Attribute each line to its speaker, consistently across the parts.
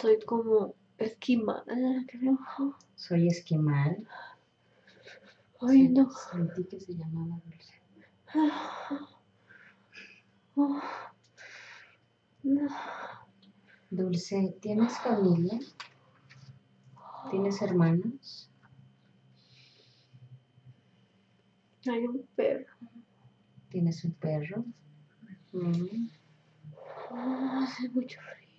Speaker 1: Soy como esquimal, creo.
Speaker 2: Soy esquimal.
Speaker 1: Ay, no.
Speaker 2: Sentí que se llamaba Dulce.
Speaker 1: Oh, no.
Speaker 2: Dulce, ¿tienes familia? ¿Tienes hermanos?
Speaker 1: Hay un perro.
Speaker 2: ¿Tienes un perro? Mm.
Speaker 1: Oh, hace mucho frío.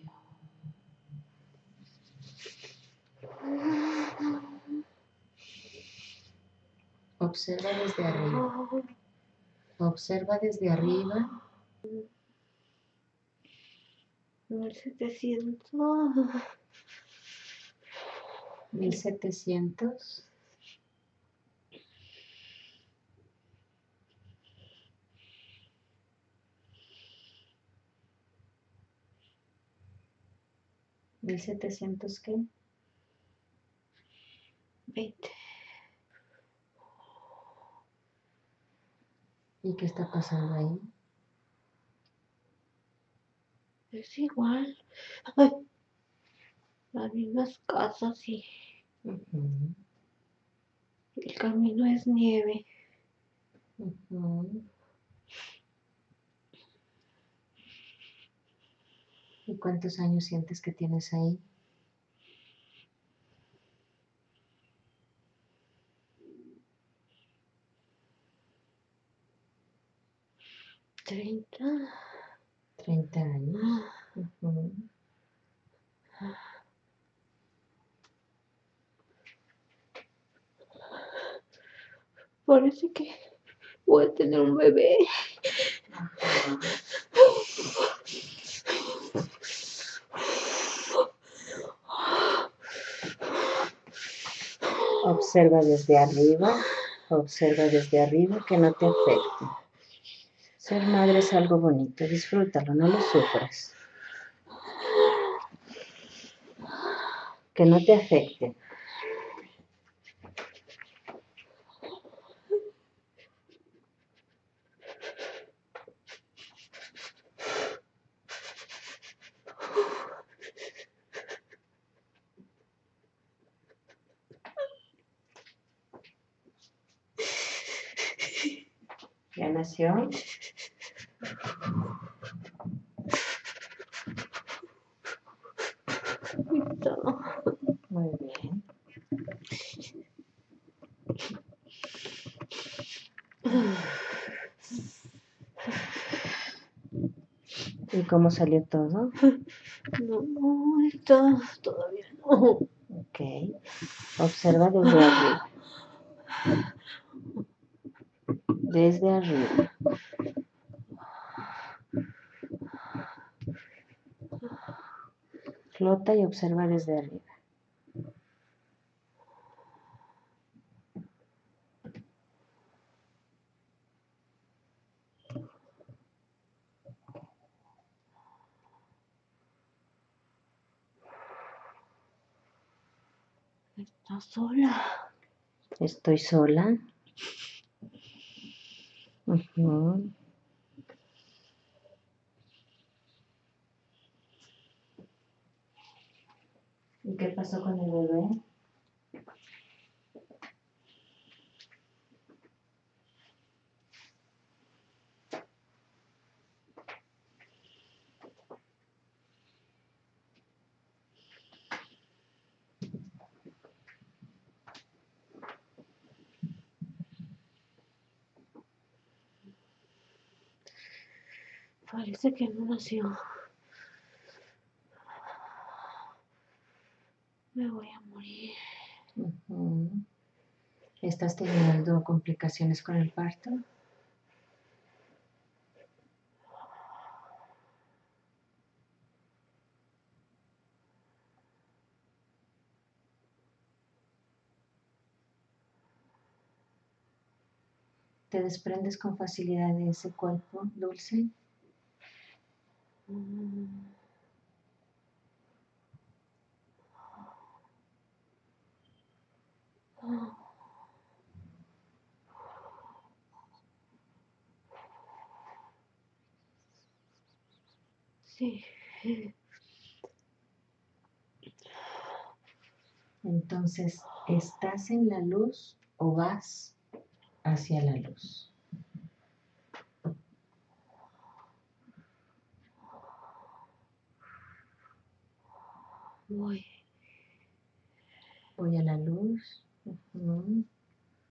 Speaker 2: Observa desde arriba. Observa desde arriba.
Speaker 1: 1700.
Speaker 2: 1700. ¿1700 qué?
Speaker 1: 20.
Speaker 2: ¿Y qué está pasando ahí?
Speaker 1: Es igual. Ay, las mismas casas y el camino es nieve.
Speaker 2: ¿Y cuántos años sientes que tienes ahí?
Speaker 1: Treinta.
Speaker 2: 30 años. Ujú.
Speaker 1: Parece que voy a tener un bebé.
Speaker 2: Observa desde arriba, observa desde arriba que no te afecte. Ser madre es algo bonito, disfrútalo, no lo sufras. Que no te afecte. ¿Ya nació? Muy bien. ¿Y cómo salió todo?
Speaker 1: No, no, está todavía no.
Speaker 2: Ok. Observa desde arriba. Desde arriba. Flota y observa desde arriba.
Speaker 1: Sola.
Speaker 2: Estoy sola. Ujú. ¿Y qué pasó con el bebé?
Speaker 1: Parece que no nació. Me voy a morir.
Speaker 2: Ujú. ¿Estás teniendo complicaciones con el parto? ¿Te desprendes con facilidad de ese cuerpo dulce?
Speaker 1: Sí.
Speaker 2: Entonces, ¿estás en la luz o vas hacia la luz?
Speaker 1: Voy.
Speaker 2: Voy a la luz. Ujú.